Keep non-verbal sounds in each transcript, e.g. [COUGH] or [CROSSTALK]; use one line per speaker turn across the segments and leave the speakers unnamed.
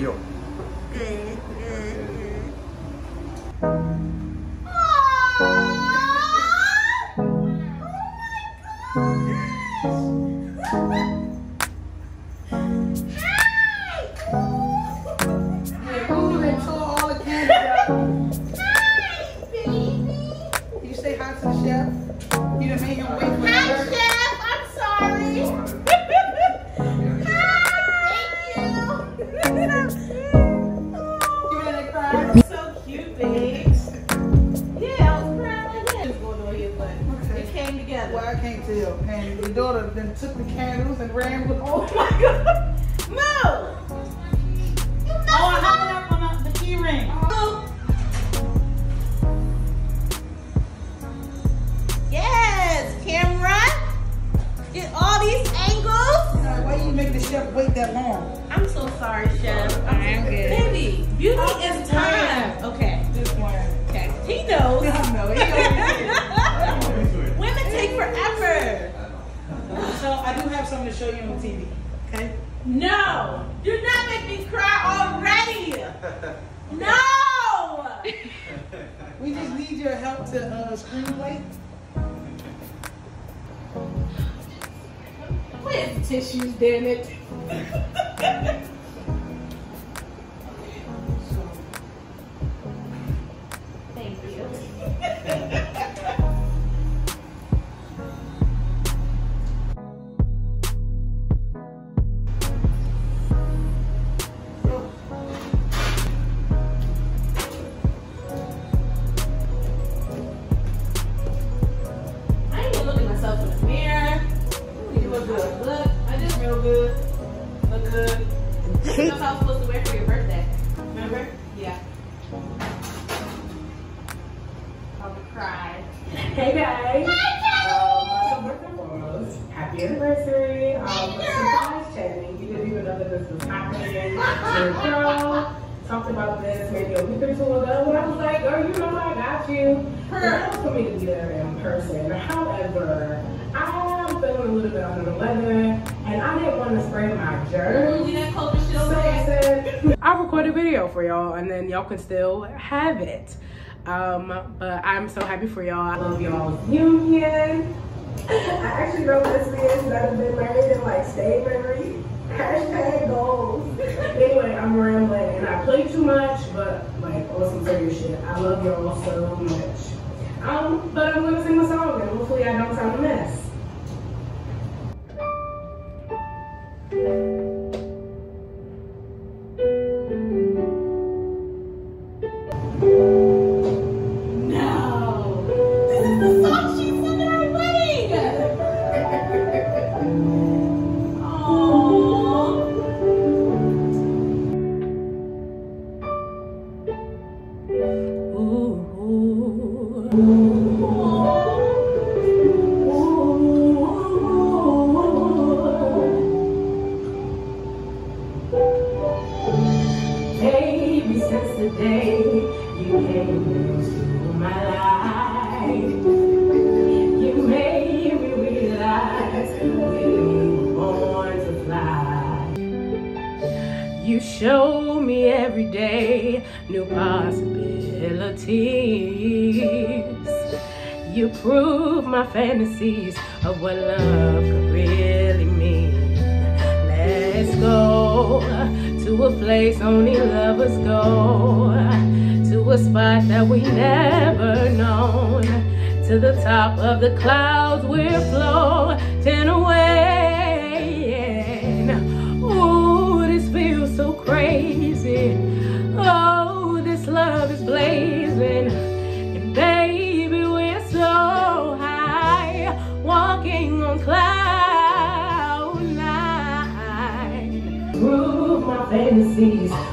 用。tissues, damn it.
record a video for y'all and then y'all can still have it. Um, but I'm so happy for y'all. I love y'all's union. [LAUGHS] I actually know this is that I've been married in like state memory. Hashtag goals. anyway, I'm rambling and I play too much, but like awesome serious shit. I love y'all so much. Um, but I'm gonna sing a song and hopefully I don't sound a mess. Thank you. fantasies of what love could really mean. Let's go to a place only lovers go, to a spot that we never known, to the top of the clouds we're floating.
disease.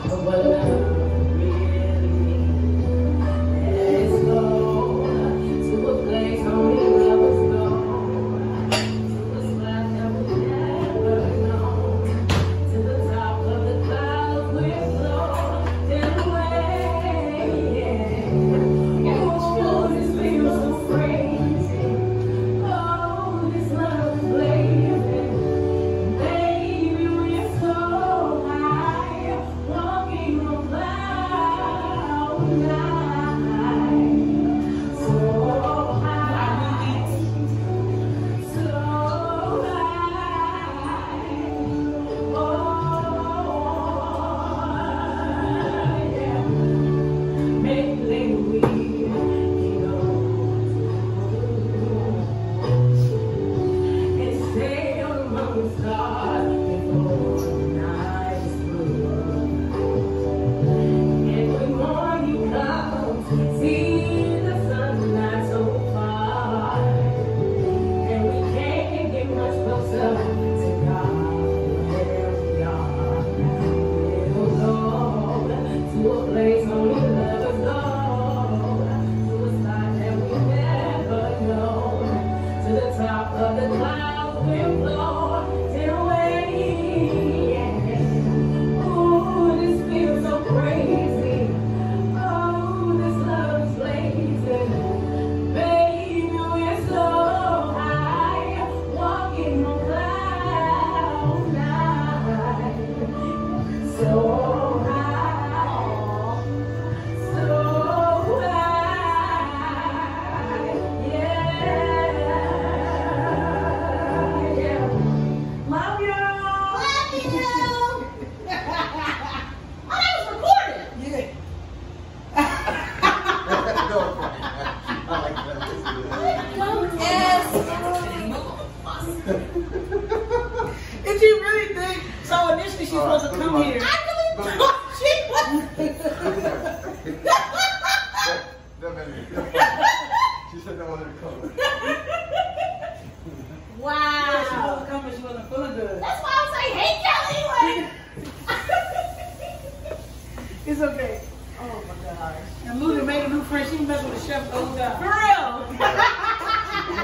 Friend. She messed with the chef the whole
For real. [LAUGHS]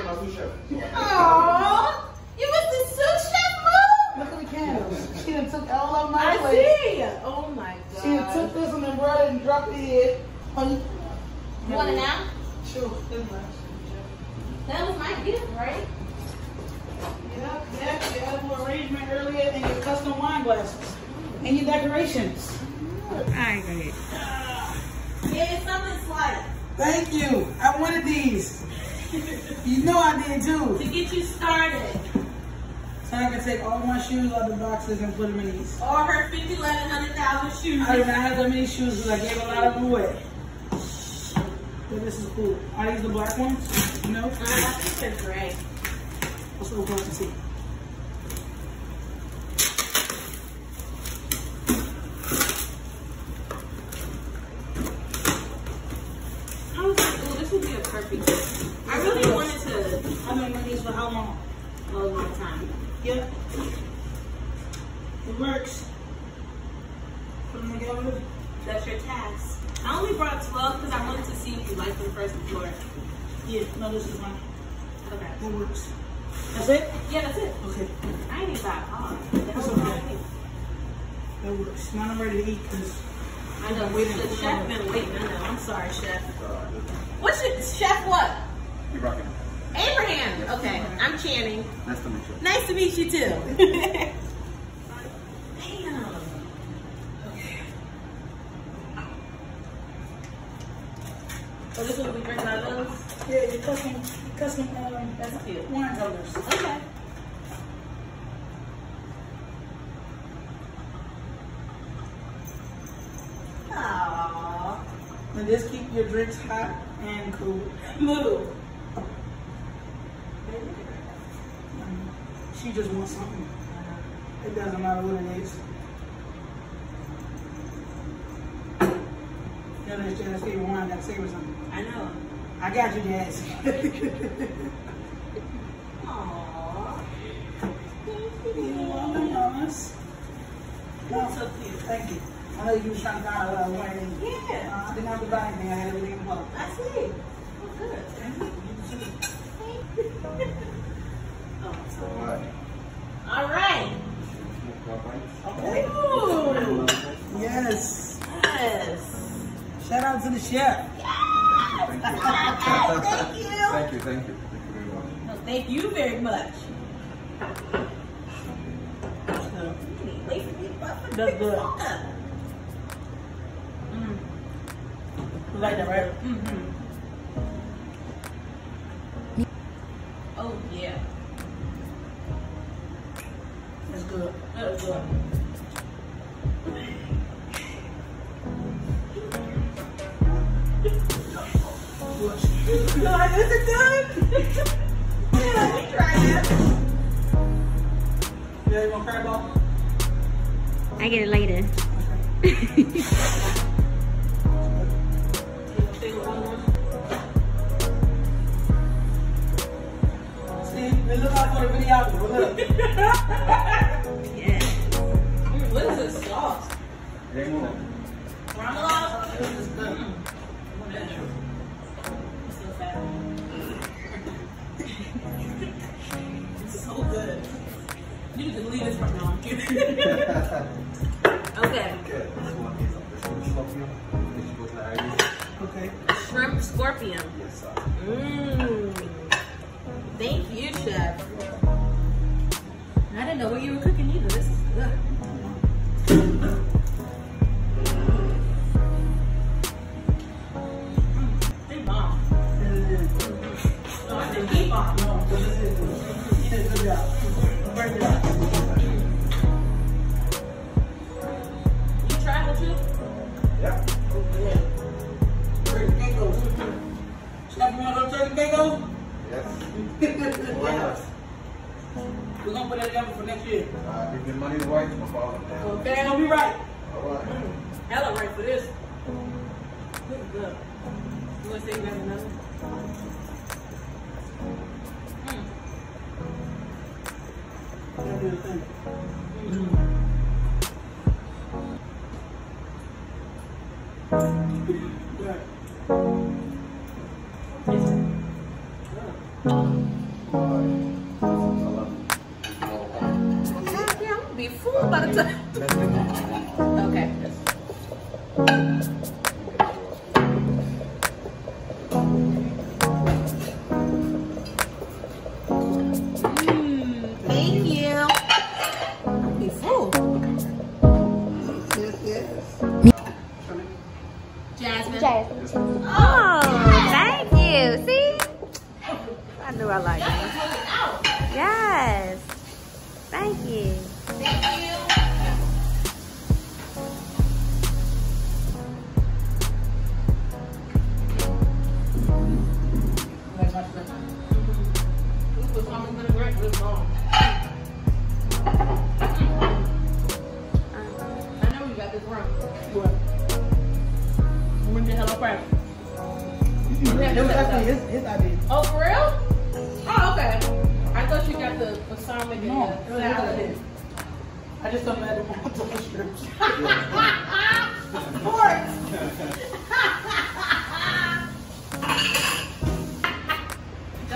My sous chef.
Aww. You was the sous chef move.
Look at the candles. She done took all of my
I
plate.
see. Oh my god.
She done took this one and brought it and dropped it in. On
You want it now?
Sure.
That was my gift, right?
Yep, yep, your edible arrangement earlier and your custom wine glasses. And your decorations.
Alright, great. Yeah, it's something slight
Thank you. I wanted these. [LAUGHS] You know I did too.
to get you started.
So I can take all my shoes out of the boxes and put them in these.
All her 50, 11, 100,000 shoes.
I did not have that many shoes because I gave a lot of them away. But this is cool. Are these the black ones? No?
I think they're great.
Let's open up and see.
I was like, oh, this would be a perfect gift. I really wanted to
I've been with these for how long?
a long time.
Yep. It works. Put them together.
That's your task. I only brought 12 because I wanted to see if you liked them first before.
Yeah, no, this is mine.
Okay.
It works. That's it?
Yeah, that's it.
Okay.
I ain't even got hard. That's
That's okay.
I.
That works. Now I'm ready to eat because
I know. The chef been waiting. I know. I'm sorry, chef. What's your chef? What?
You're.
Abraham. Okay. I'm Channing.
Nice to meet you.
Nice to meet you too. [LAUGHS] Damn. So this is what we drinking out of those?
yeah, your custom, um,
That's cute.
wine colors.
Okay. Aww.
And just keep your drinks hot and cool. [LAUGHS]
Move.
She just wants something. It doesn't matter what it is. You know, that's just favorite wine. Gotta savor something.
I know.
I got you, Jazz.
Aww.
Thank you want them honest?
That's so cute.
Thank you. I know you was trying to find out what I.
Yeah.
Uh, I didn't have to buy anything. I had everything in bulk.
I see. Oh, good. Oh, so-
Alright.
All right.
Okay.
Ooh.
Yes.
Yes.
Shout out to the chef. Good.
No, is it good? yeah, let me try that.
Yeah, you want crab ball?
I get it later.
See, we look out for the videographer. Look.
Yeah.
What is this sauce?
Scorpion. This goes like Irish.
Okay.
Shrimp scorpion.
Yes, sir.
Mmm.
Year.
If the money is right, no problem.
Okay, it's gonna be right.
All right.
Hella right for this. This is good. You want to say you have another? Mm.
That'll be the thing. Right.
Gonna be full by the time.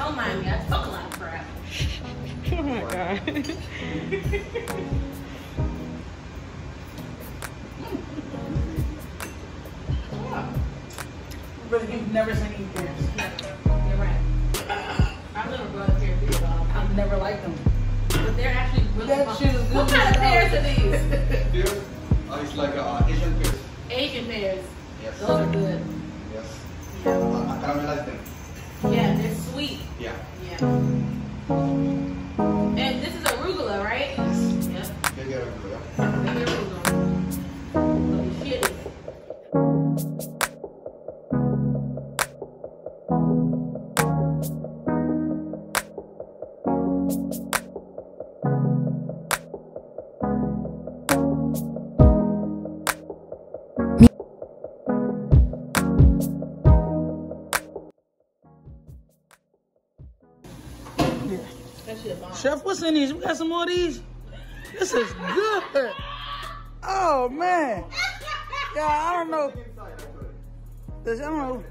Don't
mind me. I talk a lot of crap.
Oh my God.
But you've never seen eat pears.
You're right. I'm gonna run up here and do it all.
I've never liked them.
But they're actually really
That
fun.
shit is good
What kind of
as
pears are these?
Pears, uh, it's like uh, Asian pears.
Asian pears.
Yes.
Those are good.
Yes.
Yeah.
Uh, I caramelize them.
These? We got some more of these? This is good. Oh, man. Yeah, I don't know. This, I don't know.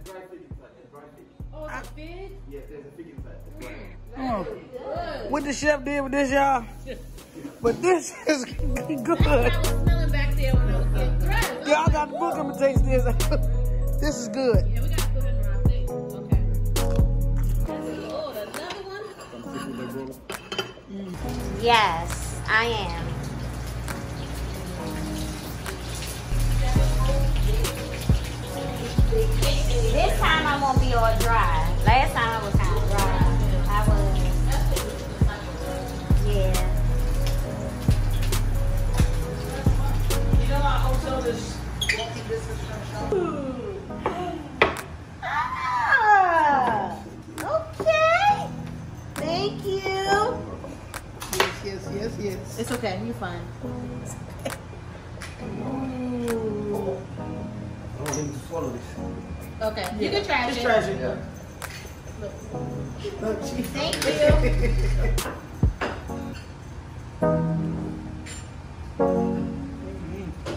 Oh, the fish?
Yes, there's a fig inside.
Don't what the chef did with this, y'all. But this [LAUGHS] is good.
I was smelling back there when I was getting.
Y'all got the book. I'm gonna taste this. [LAUGHS] this is good.
Yes, I am. This time I won't be all dry. Last time I was kind of dry. I was. Yeah.
It's okay, you're.
I don't need to swallow this.
Okay, you can trash
It's
it.
tragic.
Yeah.
Look, she- [LAUGHS]
Thank you.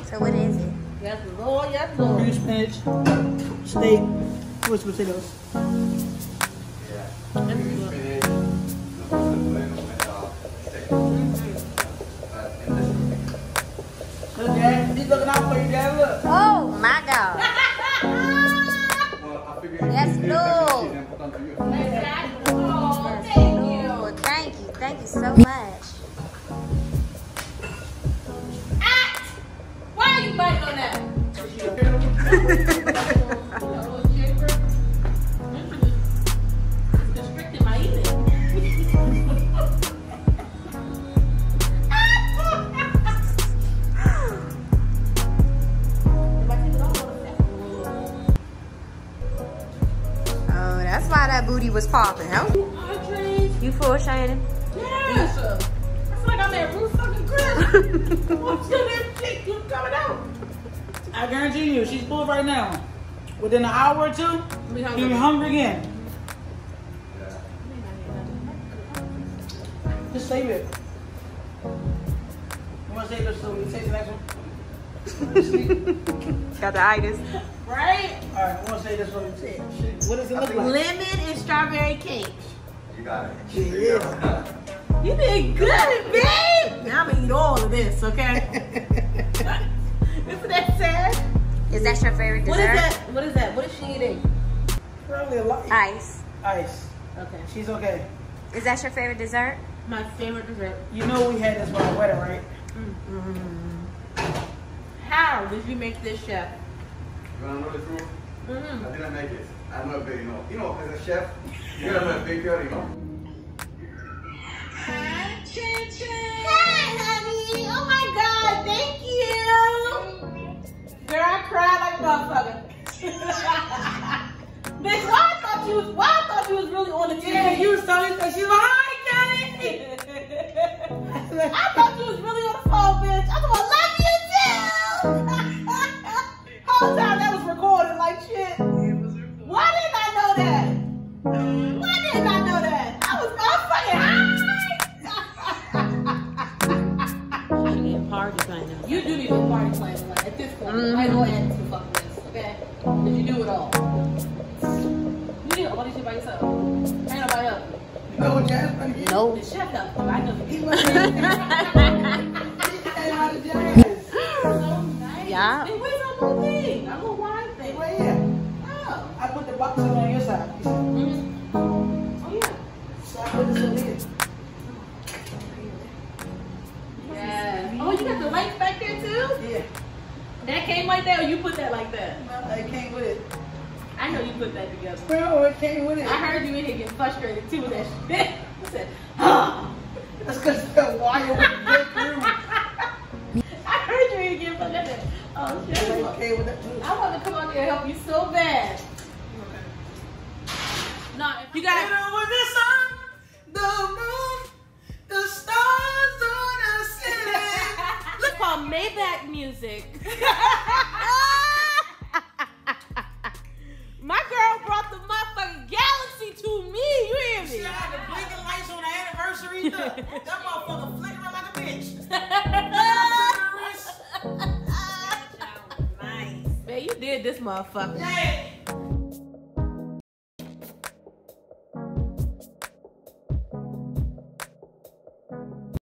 So what is it?
Yes, Lord, yes, Lord.
Green spinach, steak, sweet potatoes.
That
booty was popping, huh? You full, Shannon?
Yes. bitch. What's your name? Shit, you coming out?
I guarantee you, she's full right now. Within an hour or two,
Be
she'll be hungry again. Just save it. You want to save this so we can take the next one? [LAUGHS]
Got the itis.
Right?
All right, I want to say this so we can. What does it look like?
Lemon and strawberry cake.
You got it.
Yeah.
You did good, babe. Now I'm gonna eat all of this, okay? [LAUGHS] Isn't that sad?
Is that your favorite dessert?
is that? What is that? What is she eating?
Probably a lot.
Ice.
Ice.
Okay.
She's okay.
Is that your favorite dessert?
My favorite dessert.
You know we had this for our wedding, right? Mm.
How did you make this, chef?
You wanna know the truth?
Mm-hmm.
I didn't make it. I'm not big, you know. You know, as a chef, you gotta put a big girl, you know.
Hi, honey. Oh my God, thank you. Girl, I cried like a motherfucker. [LAUGHS] Bitch, why I thought you was why I thought you was really on the TV.
Yeah, you was telling me, she was like, hi, Kelly. [LAUGHS] [LAUGHS]
I thought
He. [LAUGHS]
Yeah.
So
bad. No, you got
know the sun, the moon, the stars on [LAUGHS] ceiling.
Look called Maybach music. [LAUGHS] My girl brought the motherfucking galaxy to me. You hear
She
me?
had the blinking lights on the anniversary. Look,
did this motherfucker.